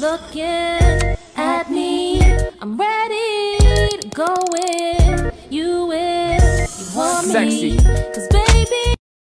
looking at me. I'm ready to go with You in, you want Sexy. me. Cause baby,